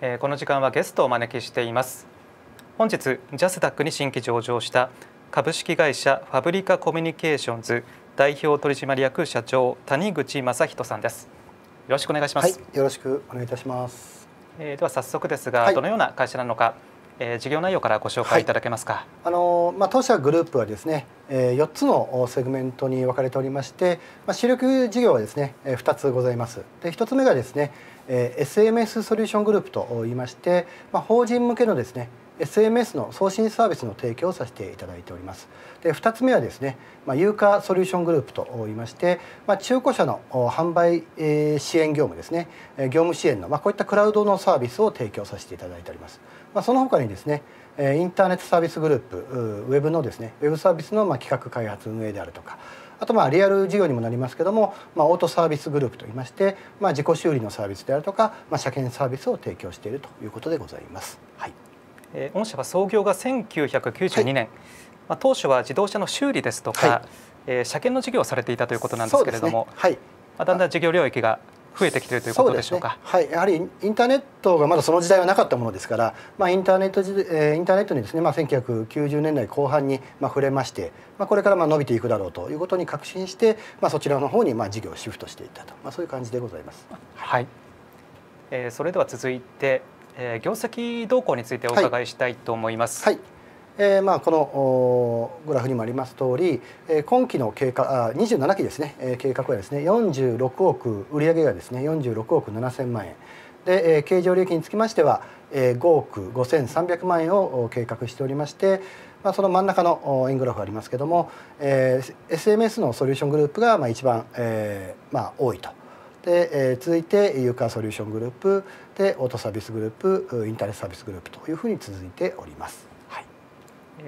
はい、えー、この時間はゲストをお招きしています。本日ジャスダックに新規上場した株式会社ファブリカコミュニケーションズ代表取締役社長谷口正人さんです。よろしくお願いします、はい、よろしくお願いいたします、えー、では早速ですが、はい、どのような会社なのかえー、事業内容からご紹介いただけますか、はい、あのまあ、当社グループはですね、えー、4つのセグメントに分かれておりまして、まあ、主力事業はですね、えー、2つございます。で1つ目がですね、え、SMS ソリューショングループといいまして、まあ、法人向けのですね SMS の送信サービスの提供をさせていただいております。で2つ目はですね、まあ、有価ソリューショングループといいまして、まあ、中古車の販売、支援業務ですね業務支援の、まあ、こういったクラウドのサービスを提供させていただいております。まあ、その他にですねインターネットサービスグループウェブのですねウェブサービスのま企画開発運営であるとかあとまあリアル事業にもなりますけども、まあ、オートサービスグループといいまして、まあ、自己修理のサービスであるとか、まあ、車検サービスを提供しているということでございます。はい。えー、御社は創業が1992年、はい、まあ、当初は自動車の修理ですとか、はい、えー、車検の事業をされていたということなんですけれども、ね、はい。まあ、だんだん事業領域が増えてきているということでしょうか、ね、はい。やはりインターネットがまだその時代はなかったものですから、まあ、インターネット時、えー、インターネットにですね、まあ、1990年代後半にまあ触れまして、まあ、これからまあ伸びていくだろうということに確信して、まあ、そちらの方にまあ事業をシフトしていったと、まあ、そういう感じでございます。はい、えー、それでは続いて、えー、業績動向についてお伺いしたいと思います。はい、はいえー、まあこのグラフにもあります通り、えー、今期の計画あ27期ですね、えー、計画はですね46億売上がですね46億7000万円で、えー、経常利益につきましては、えー、5億5300万円を計画しておりまして、まあ、その真ん中の円グラフありますけども、えー、SMS のソリューショングループがまあ一番、えーまあ、多いと。で、えー、続いてユーカーソリューショングループでオートサービスグループインターネットサービスグループというふうに続いております。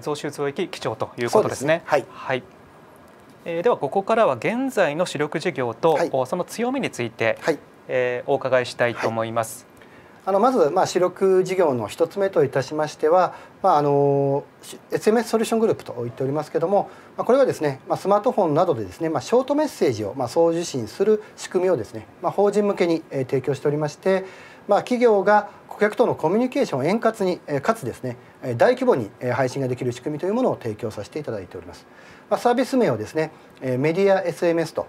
増収増益基調ということですね。すね。はい、はい。えー、ではここからは現在の主力事業と、はい、その強みについて、はい、えー、お伺いしたいと思います。あのまず、まあ、主力事業の一つ目といたしましては、まあ、あの SMS ソリューショングループと言っておりますけども、まあ、これはですね、まあ、スマートフォンなどでですね、まあ、ショートメッセージを、まあ、送受信する仕組みをですね、まあ、法人向けに、えー、提供しておりまして、まあ、企業が顧客とのコミュニケーションを円滑にかつですね大規模に配信ができる仕組みというものを提供させていただいております。ま、サービス名をですねメディア SMS と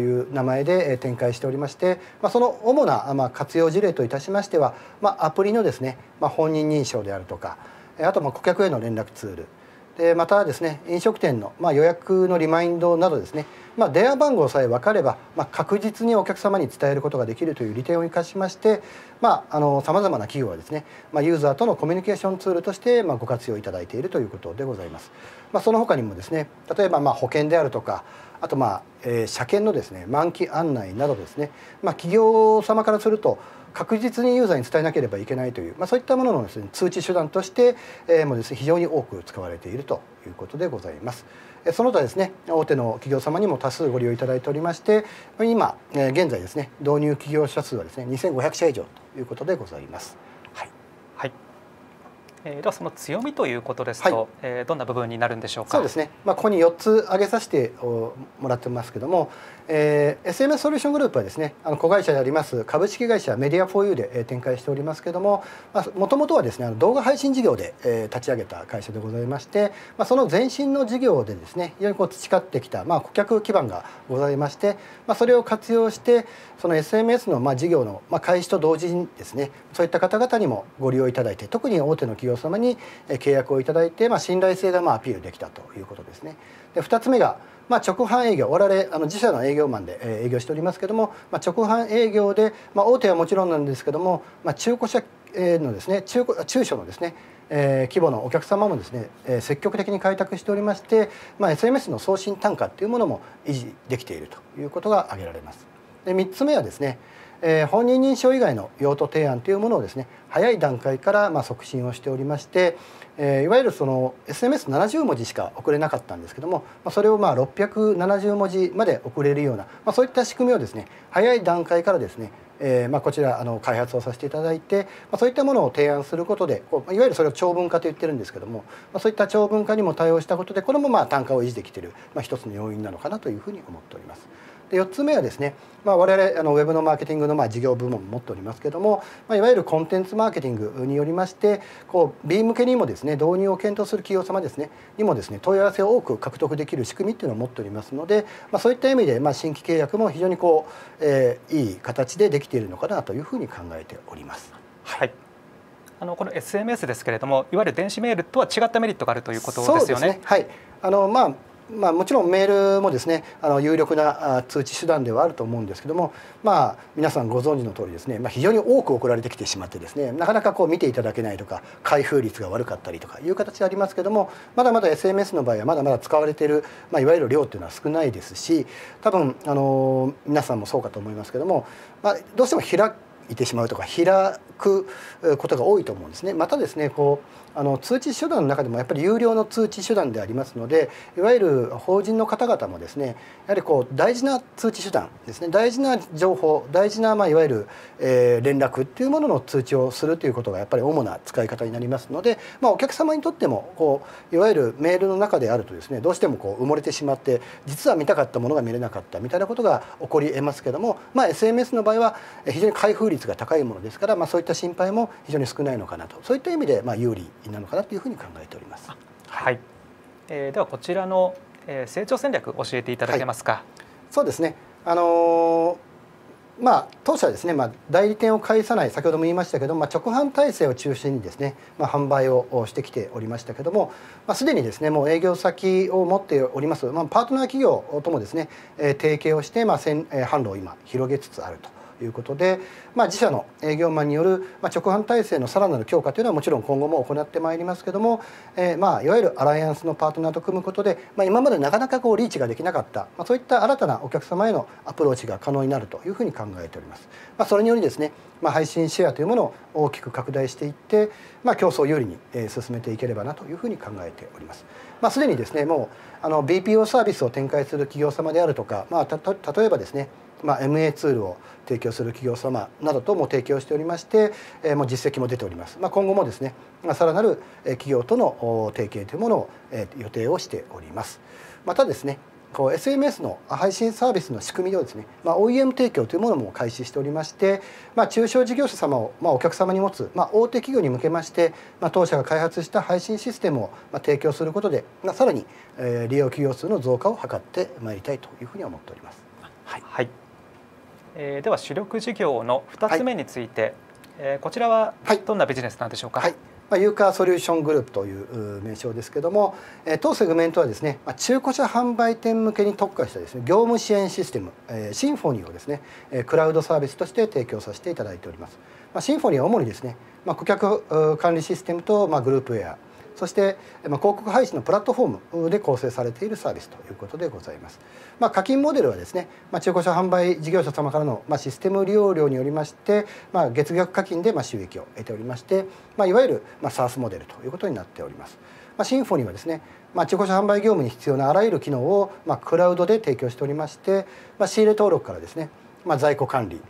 いう名前で展開しておりまして、まあ、その主なまあ活用事例といたしましては、まあ、アプリのですね、まあ、本人認証であるとかあとま顧客への連絡ツールでまたですね飲食店の、まあ、予約のリマインドなどですね、まあ、電話番号さえ分かれば、まあ、確実にお客様に伝えることができるという利点を生かしましてさまざ、まな企業はですね、まあ、ユーザーとのコミュニケーションツールとして、まあ、ご活用いただいているということでございます。まあ、その他にもですね例えばまあ保険であるとかあとまあ、えー、車検のですね満期案内などですね、まあ、企業様からすると確実にユーザーに伝えなければいけないという、まあ、そういったもののです、ね、通知手段として、えー、もです、ね、非常に多く使われているということでございます。その他ですね大手の企業様にも多数ご利用いただいておりまして今現在ですね導入企業者数はですね2500社以上ということでございます。えー、ではその強みということですと、はい、えー、どんな部分になるんでしょうか？そうですね。まあここに4つ挙げさせてもらってますけども、えー、SMS ソリューショングループはですね、あの子会社であります株式会社メディア 4U で展開しておりますけども、もともとはですね、動画配信事業で、えー、立ち上げた会社でございまして、まあその前身の事業でですね、非常にこう培ってきたまあ顧客基盤がございまして、まあそれを活用してその SMS のまあ事業のまあ開始と同時にですね、そういった方々にもご利用いただいて、特に大手の企業様に契約をいただいて、まあ、信頼性がまあアピールできたということですね。で2つ目が、まあ、直販営業我々あの自社の営業マンで営業しておりますけども、まあ、直販営業で、まあ、大手はもちろんなんですけども、まあ、中古車のですね中古中小のですねえー、規模のお客様もですね、えー、積極的に開拓しておりまして、まあ、SMS の送信単価っていうものも維持できているということが挙げられます。で3つ目はですね、えー、本人認証以外の用途提案というものをですね早い段階からまあ促進をしておりまして、えー、いわゆるその SMS70 文字しか送れなかったんですけども、まあ、それをまあ670文字まで送れるような、まあ、そういった仕組みをですね早い段階からですねえーまあ、こちらあの開発をさせていただいて、まあ、そういったものを提案することでこういわゆるそれを長文化と言ってるんですけども、まあ、そういった長文化にも対応したことでこれもまあ単価を維持できている、まあ、一つの要因なのかなというふうに思っております。で4つ目はですね、まあ、我々あのウェブのマーケティングのまあ事業部門を持っておりますけども、まあ、いわゆるコンテンツマーケティングによりましてこう B 向けにもですね導入を検討する企業様ですねにもですね問い合わせを多く獲得できる仕組みっていうのを持っておりますので、まあ、そういった意味でまあ新規契約も非常にこう、えー、いい形でできているのかなというふうに考えております。はいあのこの SMS ですけれどもいわゆる電子メールとは違ったメリットがあるということですよね。ねはいあのまあまあ、もちろんメールもですねあの有力な通知手段ではあると思うんですけども、まあ、皆さんご存知の通りですね、まあ、非常に多く送られてきてしまってですねなかなかこう見ていただけないとか開封率が悪かったりとかいう形でありますけどもまだまだ SMS の場合はまだまだ使われている、まあ、いわゆる量っていうのは少ないですし多分あの皆さんもそうかと思いますけども、まあ、どうしても開いてしまうとか開くことが多いと思うんですね。またですねこうあの通知手段の中でもやっぱり有料の通知手段でありますのでいわゆる法人の方々もですねやはりこう大事な通知手段ですね。大事な情報大事なまあいわゆる、えー、連絡っていうものの通知をするということがやっぱり主な使い方になりますので、まあ、お客様にとってもこういわゆるメールの中であるとですねどうしてもこう埋もれてしまって実は見たかったものが見れなかったみたいなことが起こりえますけども、まあ、SMS の場合は非常に開封率が高いものですから、まあ、そういった心配も非常に少ないのかなと。そういった意味でまあ有利なのかなというふうに考えております。はい、えー、ではこちらの、えー、成長戦略教えていただけますか？はい、そうですね。あのーまあ、当社はですね、まあ、代理店を介さない先ほども言いましたけど、まあ、直販体制を中心にですね、まあ、販売をしてきておりましたけども、まあ、すでにですねもう営業先を持っております、まあ、パートナー企業ともですね、えー、提携をして、まあ、販路を今広げつつあると。いうことで、まあ、自社の営業マンによる、まあ、直販体制のさらなる強化というのはもちろん今後も行ってまいりますけども、えー、まあいわゆるアライアンスのパートナーと組むことで、まあ、今までなかなかこうリーチができなかった、まあ、そういった新たなお客様へのアプローチが可能になるというふうに考えております。まあ、それによりですね、まあ、配信シェアというものを大きく拡大していって、まあ、競争有利に進めていければなというふうに考えております。まあ、すでにですねもうあの BPO サービスを展開する企業様であるとか、まあ、例えばですねまあ、MA ツールを提供する企業様などとも提供しておりまして、えー、もう実績も出ております、まあ、今後もですね、まあ、さらなる企業との提携というものを、えー、予定をしております。またですねこう SMS の配信サービスの仕組みでですね、まあ、OEM 提供というものも開始しておりまして、まあ、中小事業者様を、まあ、お客様に持つ、まあ、大手企業に向けまして、まあ、当社が開発した配信システムを、まあ、提供することで、まあ、さらに、えー、利用企業数の増加を図ってまいりたいというふうに思っております。はい、はいえー、では主力事業の2つ目について、はい、えー、こちらはどんなビジネスなんでしょうか？はいまあ、 U-CAR ソリューショングループという名称ですけども、えー、当セグメントはですね、まあ、中古車販売店向けに特化したですね業務支援システム、えー、シンフォニーをですね、えー、クラウドサービスとして提供させていただいております。まあ、シンフォニーは主にですね、まあ、顧客管理システムと、まあ、グループウェアそして、まあ、広告配信のプラットフォームで構成されているサービスということでございます。まあ、課金モデルはですね、まあ、中古車販売事業者様からの、まあ、システム利用料によりまして、まあ、月額課金でまあ収益を得ておりまして、まあ、いわゆるまあ SaaS モデルということになっております。まあ、シンフォニーはですね、まあ、中古車販売業務に必要なあらゆる機能を、まあ、クラウドで提供しておりまして、まあ、仕入れ登録からですね、まあ、在庫管理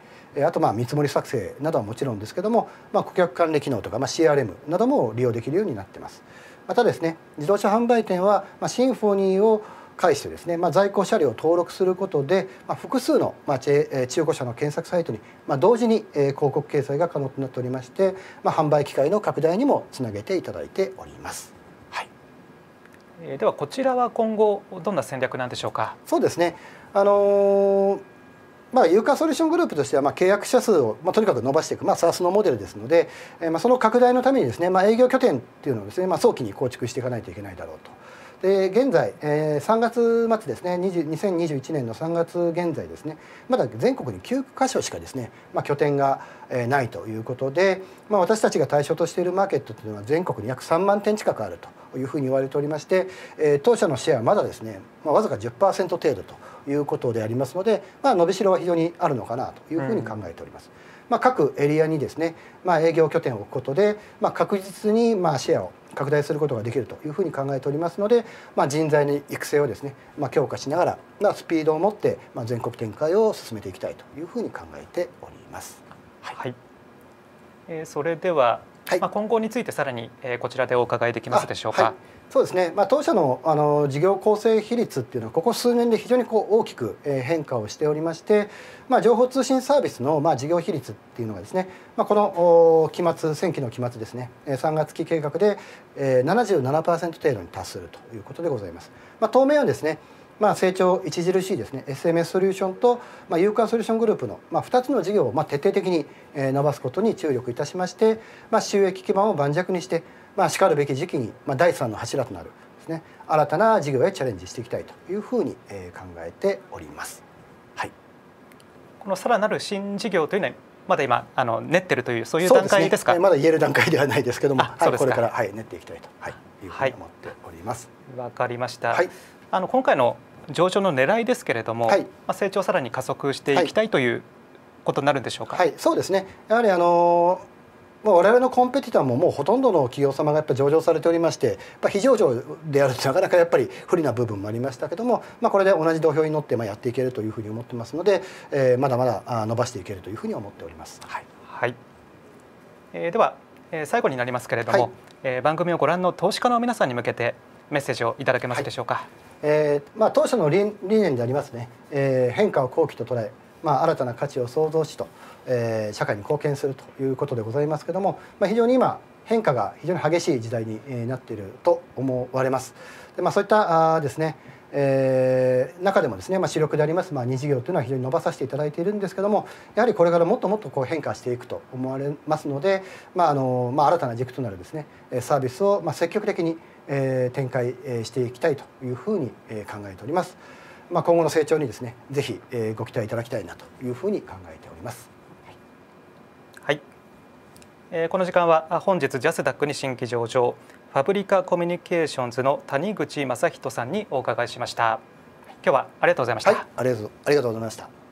あとまあ見積もり作成などはもちろんですけども、まあ、顧客管理機能とか、まあ、CRM なども利用できるようになってます。またですね自動車販売店は、まあ、シンフォニーを介してですね、まあ、在庫車両を登録することで、まあ、複数の、まあ、中古車の検索サイトに、まあ、同時に、えー、広告掲載が可能となっておりまして、まあ、販売機会の拡大にもつなげていただいております。はい、えー、ではこちらは今後どんな戦略なんでしょうか？そうですね。あのーまあ、ユーカーソリューショングループとしては、まあ、契約者数を、まあ、とにかく伸ばしていく、まあ、SARS のモデルですので、えー、まあその拡大のためにですね、まあ、営業拠点っていうのをですね、まあ、早期に構築していかないといけないだろうと。で現在、えー、3月末ですね2021年の3月現在ですねまだ全国に9箇所しかですね、まあ、拠点が、えー、ないということで、まあ、私たちが対象としているマーケットというのは全国に約3万店近くあるというふうに言われておりまして、えー、当社のシェアはまだですね、まあ、わずか10%程度ということでありますので、まあ、伸びしろは非常にあるのかなというふうに考えております。うんまあ、各エリアにですね、まあ、営業拠点を置くことで、まあ、確実にまあシェアを拡大することができるというふうに考えておりますので、まあ、人材の育成をですね、まあ、強化しながら、まあ、スピードを持って、まあ、全国展開を進めていきたいというふうに考えております。はい、はい、えー、それでは、はい、まあ、今後についてさらに、えー、こちらでお伺いできますでしょうか。はいそうですね、まあ、当社のあの事業構成比率っていうのはここ数年で非常にこう大きく変化をしておりまして、まあ、情報通信サービスのまあ事業比率っていうのがですね、まあ、この期末先期の期末ですね3月期計画で77%程度に達するということでございます。まあ、当面はですねまあ、成長著しいですね SMS ソリューションと、まあ、有価ソリューショングループの、まあ、2つの事業を、まあ、徹底的に、えー、伸ばすことに注力いたしまして、まあ、収益基盤を盤石にしてまあ、しかるべき時期に、まあ、第三の柱となるですね新たな事業へチャレンジしていきたいというふうに、えー、考えております。はい、このさらなる新事業というのはまだ今あの練ってるというそういう段階ですか？すね、まだ言える段階ではないですけども、はい、これからはい練っていきたいと、はい、いうふうに思っております。わ、はい、かりました。はい、あの今回の上場の狙いですけれども、はい、まあ成長さらに加速していきたいということになるんでしょうか？はい、そうですね。やはりあのーまあ、我々のコンペティターももうほとんどの企業様がやっぱ上場されておりましてやっぱ非上場であるとなかなかやっぱり不利な部分もありましたけども、まあ、これで同じ土俵に乗ってまあやっていけるというふうに思ってますので、えー、まだまだ伸ばしていけるというふうに思っております。はい、はい、えー、では、えー、最後になりますけれども、はい、えー、番組をご覧の投資家の皆さんに向けてメッセージをいただけますでしょうか？はい、えー、まあ当社の理念でありますね、えー、変化を好機と捉え、まあ新たな価値を創造しと。えー、社会に貢献するということでございますけども、まあ、非常に今変化が非常に激しい時代になっていると思われます。でまあ、そういったあですね、えー、中でもですね、まあ、主力であります、まあ、2事業というのは非常に伸ばさせていただいているんですけどもやはりこれからもっともっとこう変化していくと思われますので、まああのまあ、新たな軸となるですねサービスをまあ積極的に、えー、展開していきたいというふうに考えております。まあ、今後の成長にですねぜひご期待いただきたいなというふうに考えております。えこの時間は本日ジャスダックに新規上場ファブリカコミュニケーションズの谷口正人さんにお伺いしました。今日はありがとうございました、はい、ありがとうございました